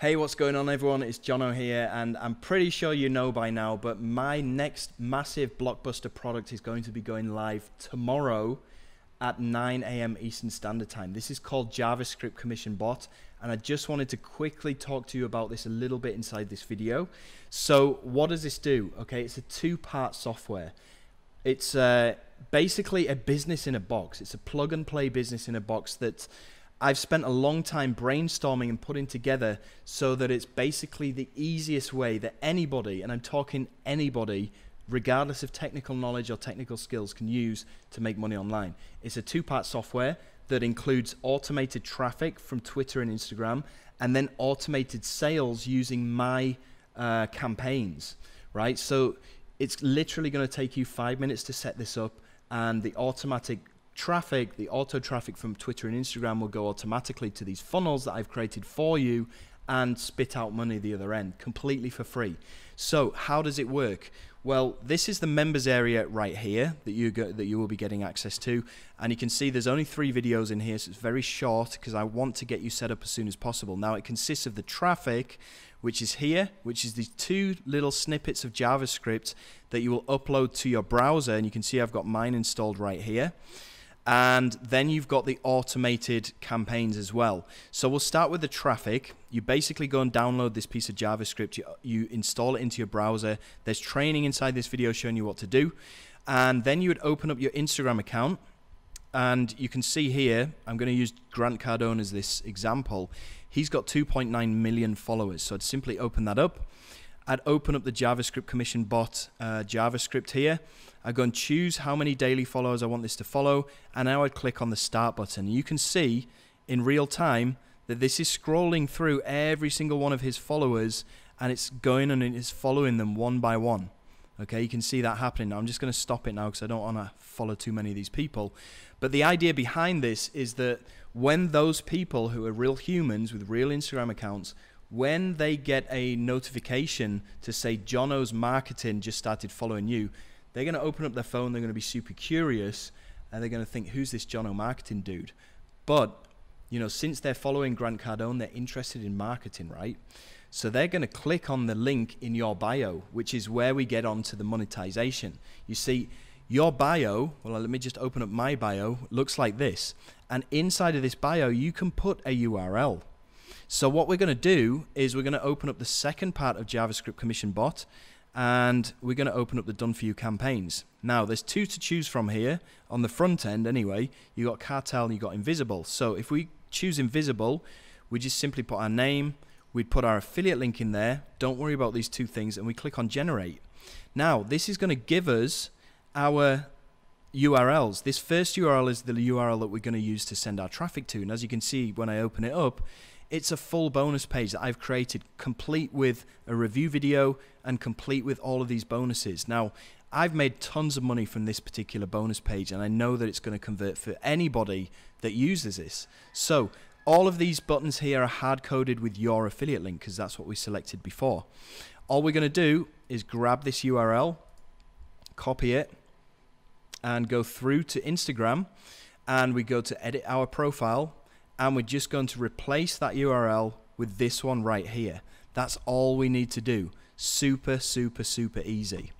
Hey, what's going on, everyone? It's Jono here, and I'm pretty sure you know by now, but my next massive blockbuster product is going to be going live tomorrow at 9 a.m. Eastern Standard Time. This is called JavaScript Commission Bot, and I just wanted to quickly talk to you about this a little bit inside this video. So, what does this do? Okay, it's a two-part software. It's uh, basically a business in a box. It's a plug and play business in a box that I've spent a long time brainstorming and putting together so that it's basically the easiest way that anybody, and I'm talking anybody, regardless of technical knowledge or technical skills, can use to make money online. It's a two part software that includes automated traffic from Twitter and Instagram, and then automated sales using my uh, campaigns, right? So it's literally going to take you five minutes to set this up, and the automatic traffic, the auto traffic from Twitter and Instagram will go automatically to these funnels that I've created for you and spit out money the other end completely for free. So, how does it work? Well, this is the members area right here that you go, that you will be getting access to, and you can see there's only three videos in here, so it's very short because I want to get you set up as soon as possible. Now, it consists of the traffic, which is here, which is these two little snippets of JavaScript that you will upload to your browser, and you can see I've got mine installed right here. And then you've got the automated campaigns as well. So we'll start with the traffic. You basically go and download this piece of JavaScript, you, you install it into your browser. There's training inside this video showing you what to do. And then you would open up your Instagram account. And you can see here, I'm going to use Grant Cardone as this example. He's got 2.9 million followers. So I'd simply open that up. I'd open up the JavaScript Commission bot uh, JavaScript here. I go and choose how many daily followers I want this to follow, and now I'd click on the start button. You can see in real time that this is scrolling through every single one of his followers, and it's going and it's following them one by one. Okay, you can see that happening. Now, I'm just going to stop it now because I don't want to follow too many of these people. But the idea behind this is that when those people who are real humans with real Instagram accounts, when they get a notification to say Jono's marketing just started following you, they're going to open up their phone, they're going to be super curious, and they're going to think, who's this Jono marketing dude? But, you know, since they're following Grant Cardone, they're interested in marketing, right? So they're going to click on the link in your bio, which is where we get onto the monetization. You see, your bio, well, let me just open up my bio, looks like this. And inside of this bio, you can put a URL. So what we're going to do is we're going to open up the second part of JavaScript Commission Bot and we're going to open up the done for you campaigns. Now, there's two to choose from here on the front end anyway. You got cartel and you got invisible. So if we choose invisible, we just simply put our name, we'd put our affiliate link in there. Don't worry about these two things and we click on generate. Now, this is going to give us our URLs. This first URL is the URL that we're going to use to send our traffic to. And as you can see when I open it up, it's a full bonus page that I've created, complete with a review video and complete with all of these bonuses. Now, I've made tons of money from this particular bonus page, and I know that it's going to convert for anybody that uses this. So, all of these buttons here are hard coded with your affiliate link because that's what we selected before. All we're going to do is grab this URL, copy it, and go through to Instagram, and we go to edit our profile, and we're just going to replace that URL with this one right here. That's all we need to do. Super, super, super easy.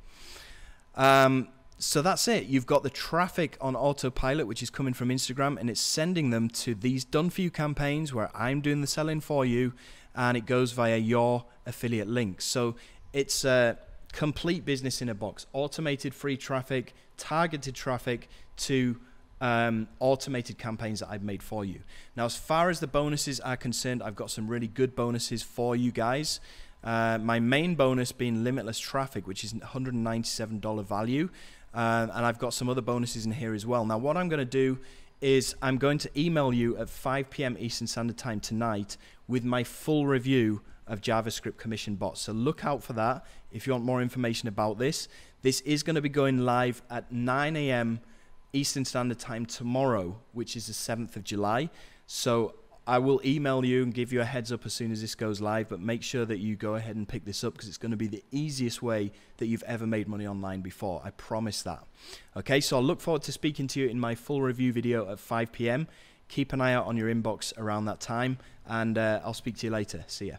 Um, so that's it. You've got the traffic on autopilot, which is coming from Instagram, and it's sending them to these done for you campaigns where I'm doing the selling for you, and it goes via your affiliate link. So it's a complete business in a box automated free traffic, targeted traffic to um, automated campaigns that I've made for you. Now, as far as the bonuses are concerned, I've got some really good bonuses for you guys. Uh, my main bonus being limitless traffic, which is $197 value. Uh, and I've got some other bonuses in here as well. Now, what I'm going to do is I'm going to email you at 5 p.m. Eastern Standard Time tonight with my full review of JavaScript Commission Bots. So look out for that if you want more information about this. This is going to be going live at 9 a.m. Eastern Standard Time tomorrow, which is the 7th of July. So I will email you and give you a heads up as soon as this goes live, but make sure that you go ahead and pick this up because it's going to be the easiest way that you've ever made money online before. I promise that. Okay, so I'll look forward to speaking to you in my full review video at 5 p.m. Keep an eye out on your inbox around that time, and uh, I'll speak to you later. See ya.